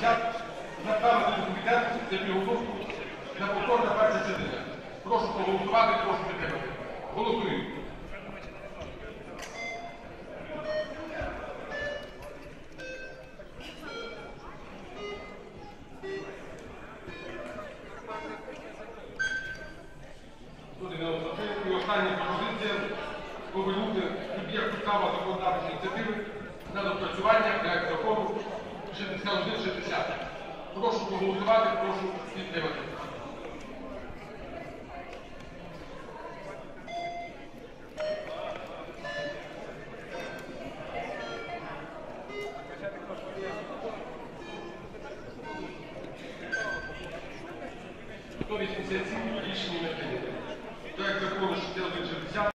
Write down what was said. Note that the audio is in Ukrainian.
60 направити до комітету для підготовки на повторне перше читання. Прошу проголосувати, прошу підтримати. Голосуємо. Тут 93. І остання пропозиція повернути суб'єкту права законодавчої ініціативи на допрацювання 6160. Прошу проголосувати, прошу підтримати. Хто 87 рішення не прийнято.